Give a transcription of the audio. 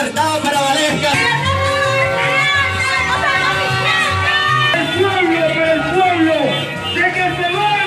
libertad para Valesca. ¡El pueblo, por el pueblo! ¡De que se vaya!